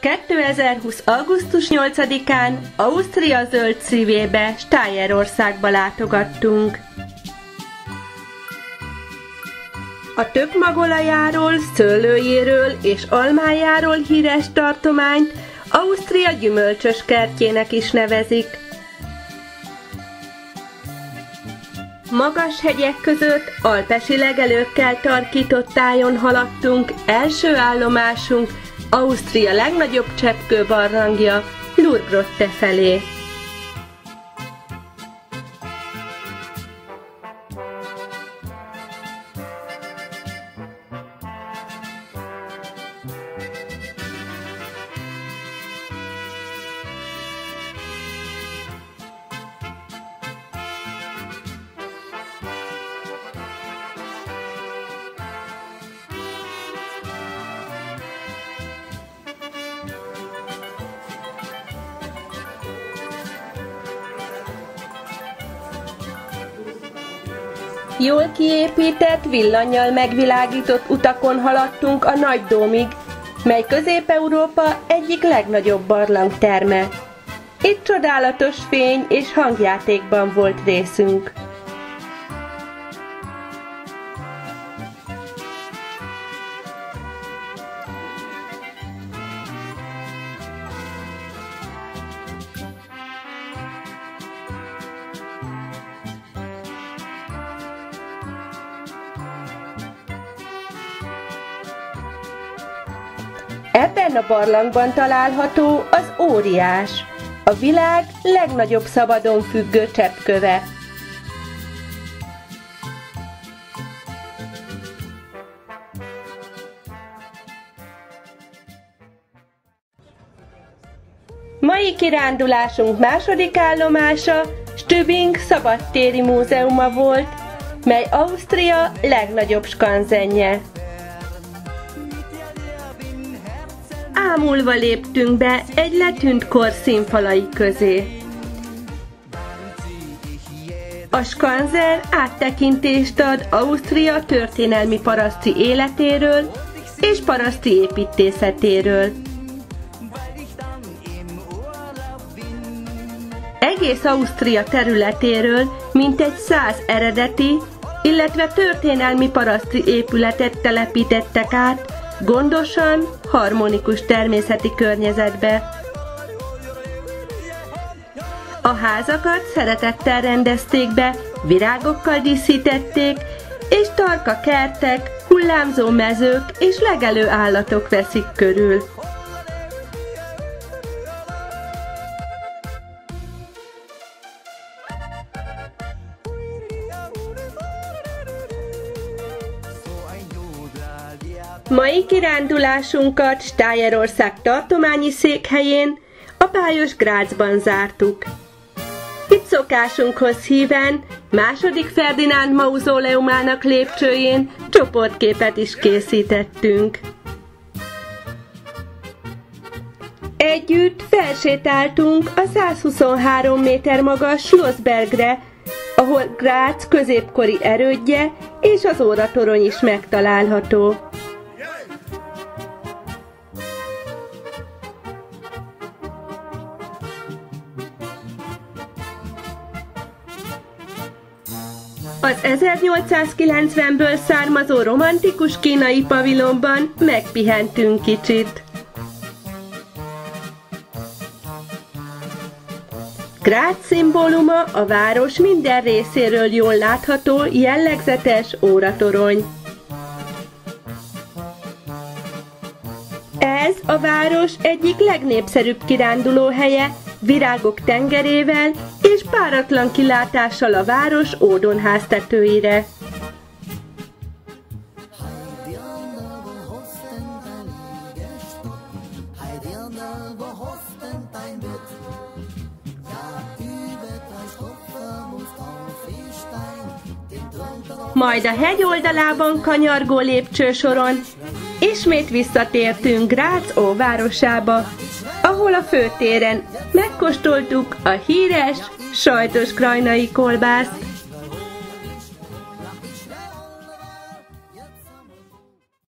2020. augusztus 8-án Ausztria zöld szívébe, Stájerországba látogattunk. A tökmagolajáról, szőlőjéről és almájáról híres tartományt Ausztria gyümölcsös kertjének is nevezik. Magas hegyek között alpesi legelőkkel tarkított tájon haladtunk, első állomásunk Ausztria legnagyobb cseppkőbarlangja, Lurgrotte felé. Jól kiépített, villanyjal megvilágított utakon haladtunk a Nagy Dómig, mely Közép-Európa egyik legnagyobb barlangterme. Itt csodálatos fény és hangjátékban volt részünk. Ebben a barlangban található az óriás, a világ legnagyobb szabadon függő cseppköve. Mai kirándulásunk második állomása Stübing Szabadtéri Múzeuma volt, mely Ausztria legnagyobb skanzenje. Ámulva léptünk be egy letűnt kor színfalai közé. A Skanzer áttekintést ad Ausztria történelmi paraszti életéről és paraszti építészetéről. Egész Ausztria területéről mintegy száz eredeti, illetve történelmi paraszti épületet telepítettek át, gondosan, harmonikus természeti környezetbe. A házakat szeretettel rendezték be, virágokkal díszítették, és tarka kertek, hullámzó mezők és legelő állatok veszik körül. Mai kirándulásunkat Stájerország tartományi székhelyén, a Pályos Grácsban zártuk. Itt szokásunkhoz híven második Ferdinánd mauzóleumának lépcsőjén csoportképet is készítettünk. Együtt felsétáltunk a 123 méter magas Schlossbergre, ahol Grác középkori erődje és az óratorony is megtalálható. Az 1890-ből származó romantikus kínai pavilonban megpihentünk kicsit. Grác szimbóluma a város minden részéről jól látható jellegzetes óratorony. Ez a város egyik legnépszerűbb kirándulóhelye, virágok tengerével és páratlan kilátással a város ódonháztetőire. Majd a hegy oldalában kanyargó lépcsősoron ismét visszatértünk Grác óvárosába, ahol a főtéren megkóstoltuk a híres sajtos krajnai kolbászt.